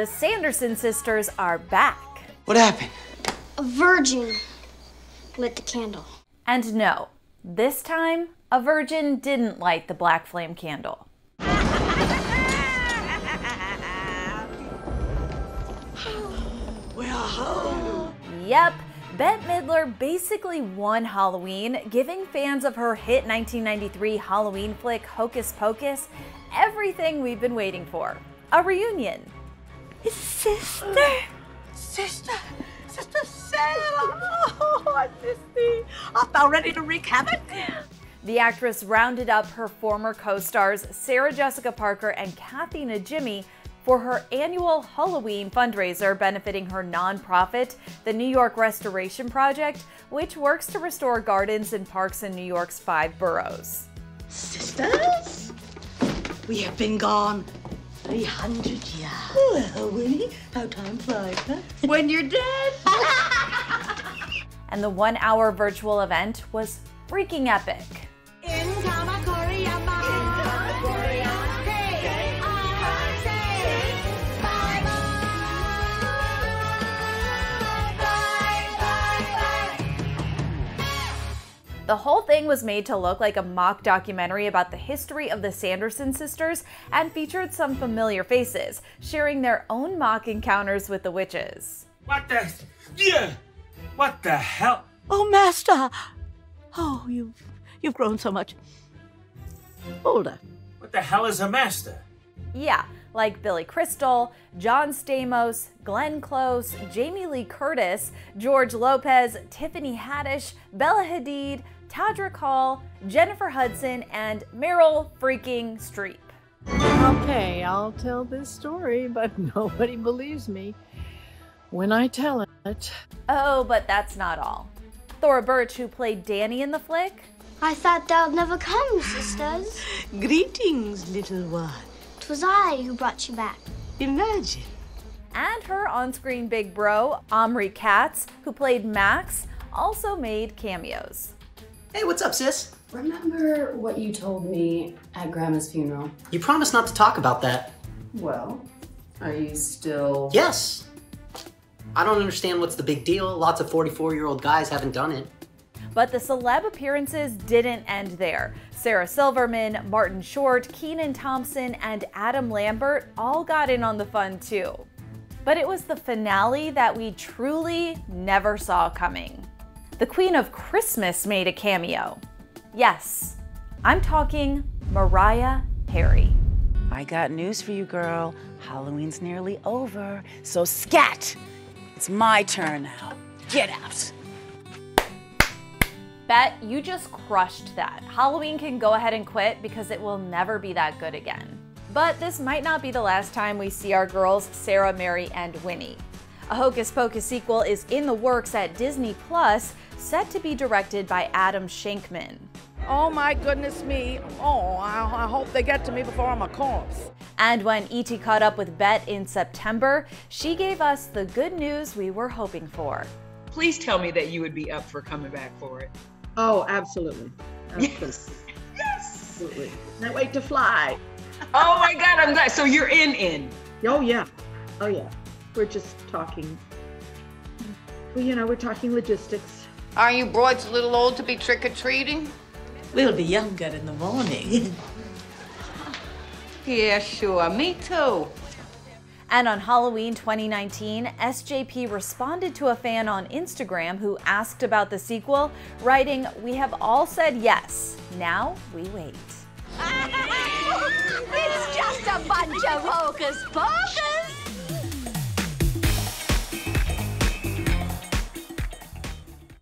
the Sanderson sisters are back. What happened? A virgin lit the candle. And no, this time, a virgin didn't light the black flame candle. We're. Yep, Bette Midler basically won Halloween, giving fans of her hit 1993 Halloween flick Hocus Pocus everything we've been waiting for a reunion. Sister, sister, sister Sarah. Oh, I missed thee. Art thou ready to wreak havoc? The actress rounded up her former co stars Sarah Jessica Parker and Kathy Najimy for her annual Hulaween fundraiser benefiting her nonprofit, the New York Restoration Project, which works to restore gardens and parks in New York's five boroughs. Sisters, we have been gone 300 years. Well, Winnie, how time flies, huh? When you're dead. And the one hour virtual event was freaking epic. The whole thing was made to look like a mock documentary about the history of the Sanderson sisters and featured some familiar faces, sharing their own mock encounters with the witches. What the? Yeah. What the hell? Oh, Master. Oh, you've, you've grown so much. Older. What the hell is a master? Yeah, like Billy Crystal, John Stamos, Glenn Close, Jamie Lee Curtis, George Lopez, Tiffany Haddish, Bella Hadid, Todrick Hall, Jennifer Hudson, and Meryl freaking Streep. Okay, I'll tell this story, but nobody believes me when I tell it. Oh, but that's not all. Thora Birch, who played Dani in the flick, I thought they'll never come, sisters. Greetings, little one. Twas I who brought you back. Imagine. and her on screen big bro, Omri Katz, who played Max, also made cameos. Hey, what's up, sis? Remember what you told me at Grandma's funeral? You promised not to talk about that. Well, are you still. Yes. I don't understand what's the big deal. Lots of 44 year old guys haven't done it. But the celeb appearances didn't end there. Sarah Silverman, Martin Short, Kenan Thompson, and Adam Lambert all got in on the fun too. But it was the finale that we truly never saw coming. The Queen of Christmas made a cameo. Yes, I'm talking Mariah Carey. I got news for you, girl. Halloween's nearly over, so scat! It's my turn now. Get out. Bet you just crushed that. Halloween can go ahead and quit because it will never be that good again. But this might not be the last time we see our girls Sarah, Mary, and Winnie. A Hocus Pocus sequel is in the works at Disney Plus, set to be directed by Adam Shankman. Oh my goodness me. Oh, I, I hope they get to me before I'm a corpse. And when E.T. caught up with Bette in September, she gave us the good news we were hoping for. Please tell me that you would be up for coming back for it. Oh, absolutely. Yes. Yes. Absolutely. Can't wait to fly. Oh my God, I'm glad. So you're in, in. Oh, yeah. Oh, yeah. We're just talking. Well, you know, we're talking logistics. Are you broads a little old to be trick or treating? We'll be younger in the morning. Yeah, sure. Me too. And on Halloween 2019, SJP responded to a fan on Instagram who asked about the sequel, writing, We have all said yes. Now we wait. it's just a bunch of hocus pocus.